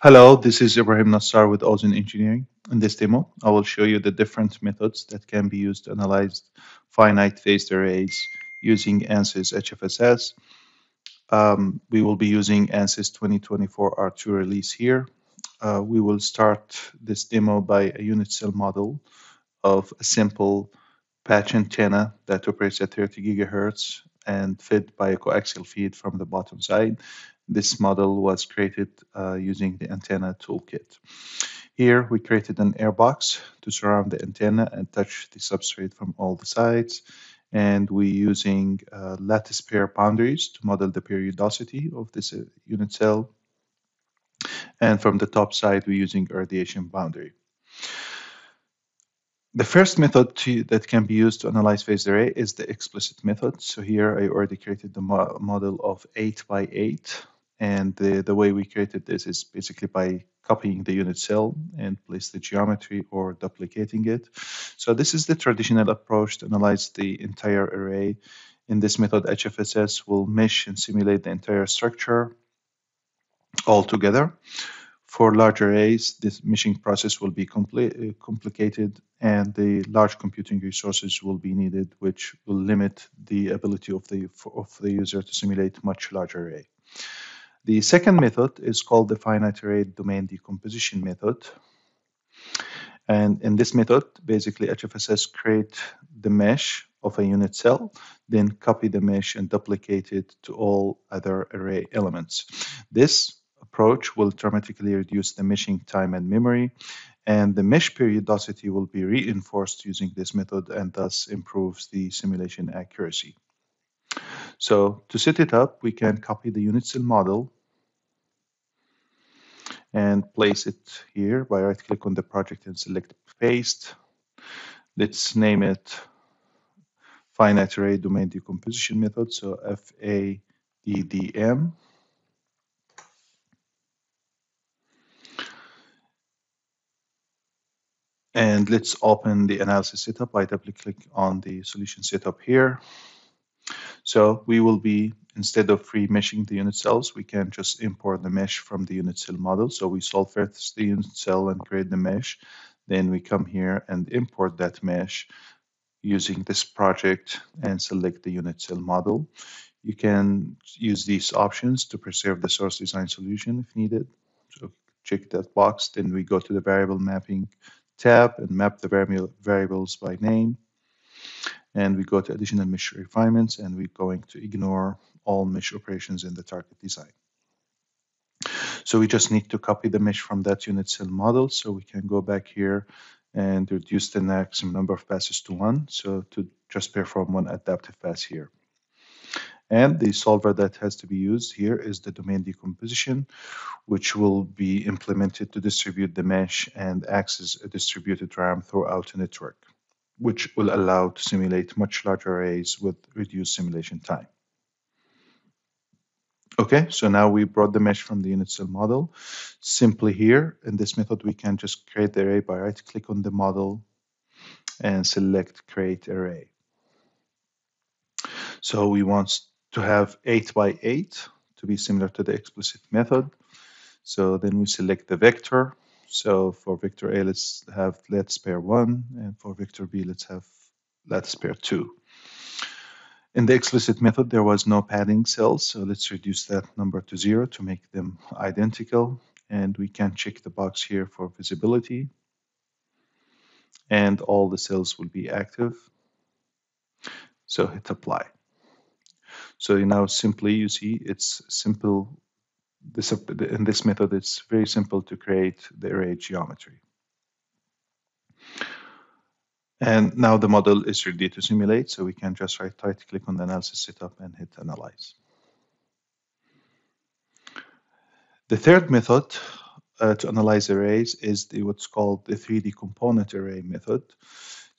Hello, this is Ibrahim Nassar with Ozen Engineering. In this demo, I will show you the different methods that can be used to analyze finite phased arrays using ANSYS HFSS. Um, we will be using ANSYS 2024 R2 release here. Uh, we will start this demo by a unit cell model of a simple patch antenna that operates at 30 gigahertz and fed by a coaxial feed from the bottom side. This model was created uh, using the antenna toolkit. Here we created an airbox to surround the antenna and touch the substrate from all the sides. And we're using uh, lattice pair boundaries to model the periodicity of this uh, unit cell. And from the top side, we're using radiation boundary. The first method to, that can be used to analyze phased array is the explicit method. So here I already created the mo model of 8 by 8 and the, the way we created this is basically by copying the unit cell and place the geometry or duplicating it. So this is the traditional approach to analyze the entire array. In this method, HFSS will mesh and simulate the entire structure all together. For large arrays, this meshing process will be compli uh, complicated and the large computing resources will be needed, which will limit the ability of the, of the user to simulate much larger array. The second method is called the finite array domain decomposition method. And in this method, basically HFSS create the mesh of a unit cell, then copy the mesh and duplicate it to all other array elements. This approach will dramatically reduce the meshing time and memory, and the mesh periodicity will be reinforced using this method and thus improves the simulation accuracy. So to set it up, we can copy the unit cell model and place it here by right click on the project and select paste. Let's name it finite array domain decomposition method. So FADDM. And let's open the analysis setup by double click on the solution setup here. So we will be, instead of re-meshing the unit cells, we can just import the mesh from the unit cell model. So we solve first the unit cell and create the mesh. Then we come here and import that mesh using this project and select the unit cell model. You can use these options to preserve the source design solution if needed. So check that box. Then we go to the variable mapping tab and map the variables by name and we go to additional mesh refinements and we're going to ignore all mesh operations in the target design. So we just need to copy the mesh from that unit cell model. So we can go back here and reduce the maximum number of passes to one. So to just perform one adaptive pass here. And the solver that has to be used here is the domain decomposition, which will be implemented to distribute the mesh and access a distributed RAM throughout a network which will allow to simulate much larger arrays with reduced simulation time. Okay, so now we brought the mesh from the unit cell model. Simply here, in this method, we can just create the array by right-click on the model and select create array. So we want to have 8 by 8 to be similar to the explicit method. So then we select the vector so for vector A, let's have lattice pair 1, and for vector B, let's have lattice pair 2. In the explicit method, there was no padding cells, so let's reduce that number to 0 to make them identical. And we can check the box here for visibility. And all the cells will be active. So hit apply. So now simply you see it's simple this, in this method, it's very simple to create the array geometry. And now the model is ready to simulate, so we can just right, click on the analysis setup and hit analyze. The third method uh, to analyze arrays is the, what's called the 3D component array method.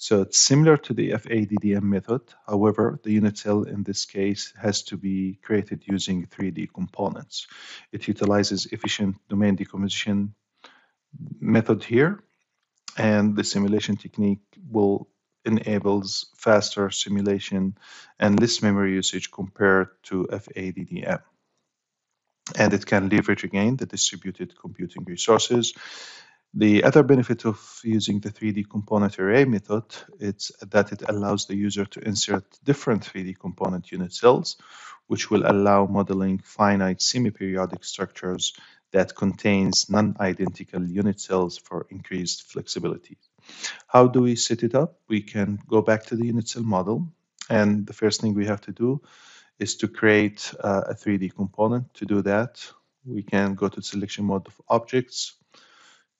So it's similar to the FADDM method. However, the unit cell in this case has to be created using 3D components. It utilizes efficient domain decomposition method here, and the simulation technique will enables faster simulation and less memory usage compared to FADDM. And it can leverage again the distributed computing resources. The other benefit of using the 3D component array method is that it allows the user to insert different 3D component unit cells, which will allow modeling finite semi-periodic structures that contains non-identical unit cells for increased flexibility. How do we set it up? We can go back to the unit cell model, and the first thing we have to do is to create uh, a 3D component. To do that, we can go to selection mode of objects.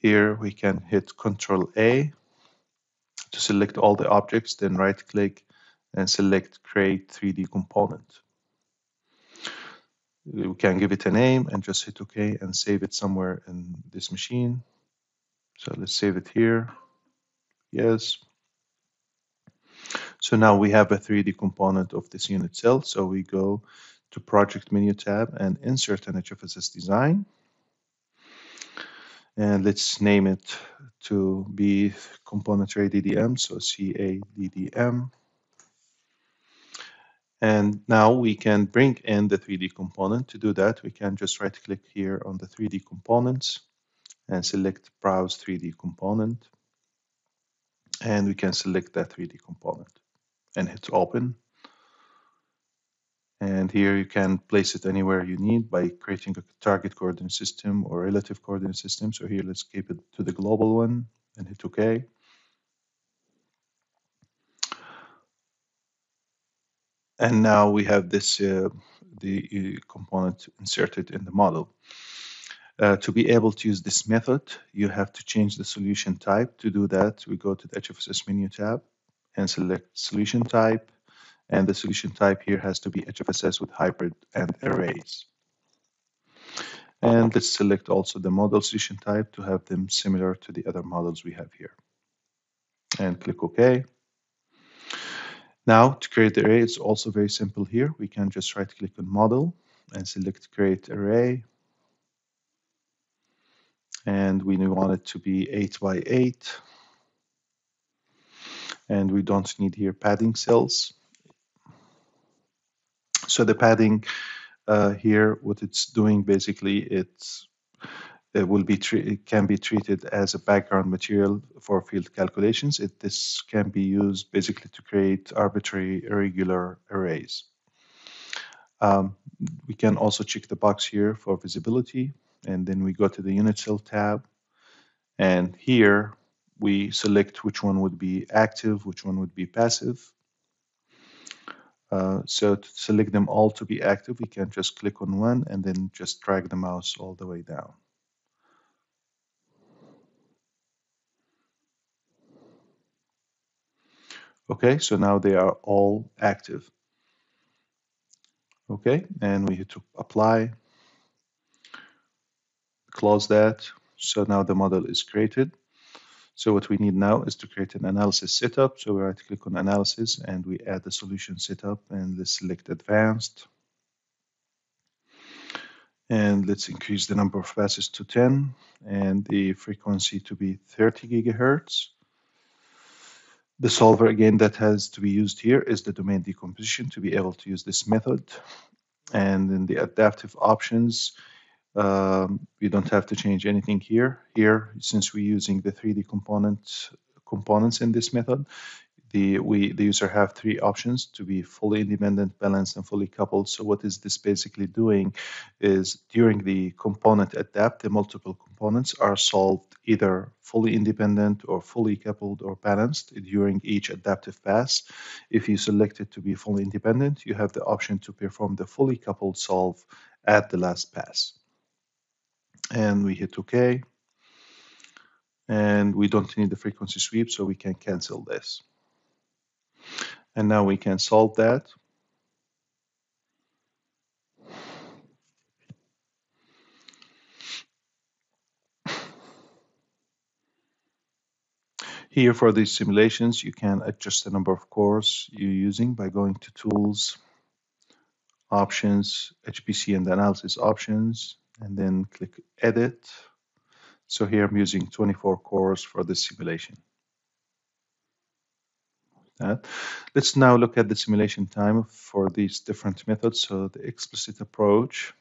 Here we can hit Control A to select all the objects, then right click and select Create 3D Component. We can give it a name and just hit OK and save it somewhere in this machine. So let's save it here. Yes. So now we have a 3D component of this unit cell. So we go to Project Menu tab and insert an HFSS design. And let's name it to be component array DDM, so CADDM. And now we can bring in the 3D component. To do that, we can just right click here on the 3D components and select Browse 3D component. And we can select that 3D component and hit open. And here you can place it anywhere you need by creating a target coordinate system or relative coordinate system. So here, let's keep it to the global one and hit OK. And now we have this uh, the uh, component inserted in the model. Uh, to be able to use this method, you have to change the solution type. To do that, we go to the HFSS menu tab and select solution type and the solution type here has to be HFSS with hybrid and arrays. And let's select also the model solution type to have them similar to the other models we have here. And click OK. Now to create the array, it's also very simple here. We can just right click on model and select create array. And we want it to be 8 by 8. And we don't need here padding cells. So the padding uh, here, what it's doing basically, it's it will be it can be treated as a background material for field calculations. It, this can be used basically to create arbitrary irregular arrays. Um, we can also check the box here for visibility, and then we go to the unit cell tab, and here we select which one would be active, which one would be passive. Uh, so to select them all to be active, we can just click on one and then just drag the mouse all the way down. Okay, so now they are all active. Okay, and we hit to apply, close that. So now the model is created. So what we need now is to create an analysis setup. So we right click on analysis and we add the solution setup and let's select advanced. And let's increase the number of passes to 10 and the frequency to be 30 gigahertz. The solver again that has to be used here is the domain decomposition to be able to use this method. And in the adaptive options, um, we don't have to change anything here. Here, since we're using the 3D component components in this method, the we the user have three options to be fully independent, balanced, and fully coupled. So what is this basically doing is during the component adapt, the multiple components are solved either fully independent or fully coupled or balanced during each adaptive pass. If you select it to be fully independent, you have the option to perform the fully coupled solve at the last pass and we hit OK. And we don't need the frequency sweep, so we can cancel this. And now we can solve that. Here for these simulations, you can adjust the number of cores you're using by going to Tools, Options, HPC and Analysis Options, and then click edit. So here I'm using 24 cores for this simulation. that. Let's now look at the simulation time for these different methods. So the explicit approach,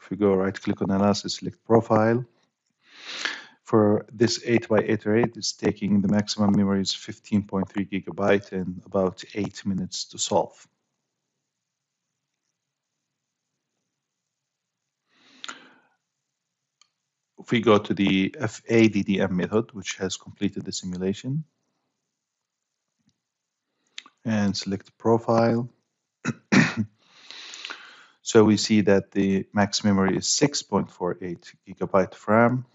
if we go right click on analysis, select profile. For this 8 by 8 array, it's taking the maximum memory is 15.3 gigabyte and about 8 minutes to solve. If we go to the FADDM method, which has completed the simulation, and select profile, so we see that the max memory is 6.48 gigabyte RAM,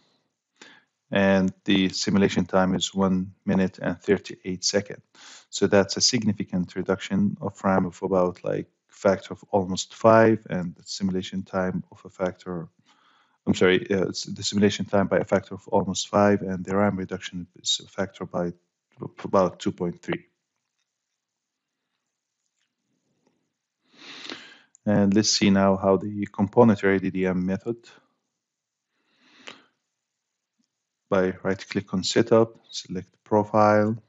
and the simulation time is 1 minute and 38 seconds. So that's a significant reduction of RAM of about like factor of almost 5 and the simulation time of a factor I'm sorry, uh, the simulation time by a factor of almost 5 and the RAM reduction is a factor by about 2.3. And let's see now how the component DDM method by right click on setup, select profile.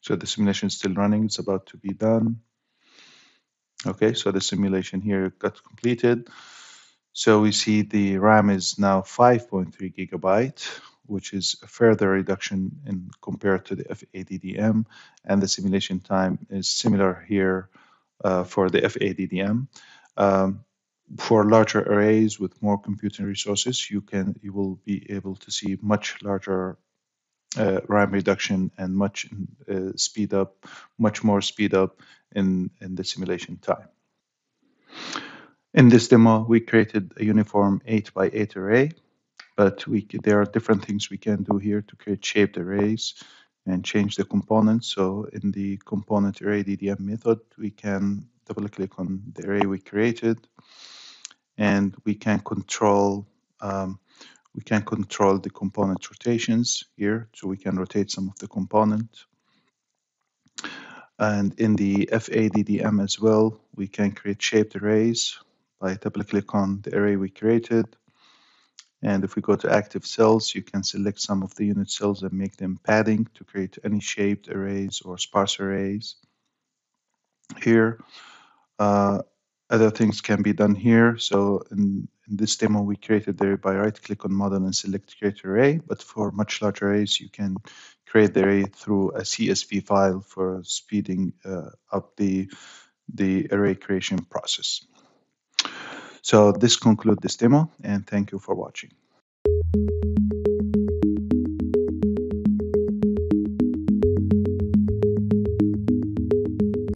So the simulation is still running, it's about to be done. Okay, so the simulation here got completed. So we see the RAM is now 5.3 gigabyte, which is a further reduction in compared to the FADDM, and the simulation time is similar here uh, for the FADDM. Um, for larger arrays with more computing resources, you can you will be able to see much larger uh, RAM reduction and much uh, speed up, much more speed up in, in the simulation time. In this demo, we created a uniform 8 by 8 array, but we there are different things we can do here to create shaped arrays and change the components. So in the component array DDM method, we can double click on the array we created and we can control um, we can control the component rotations here so we can rotate some of the component and in the FADDM as well we can create shaped arrays. By double click on the array we created. And if we go to active cells you can select some of the unit cells and make them padding to create any shaped arrays or sparse arrays. Here uh, other things can be done here. So in, in this demo, we created there by right click on model and select create array. But for much larger arrays, you can create the array through a CSV file for speeding uh, up the, the array creation process. So this concludes this demo and thank you for watching.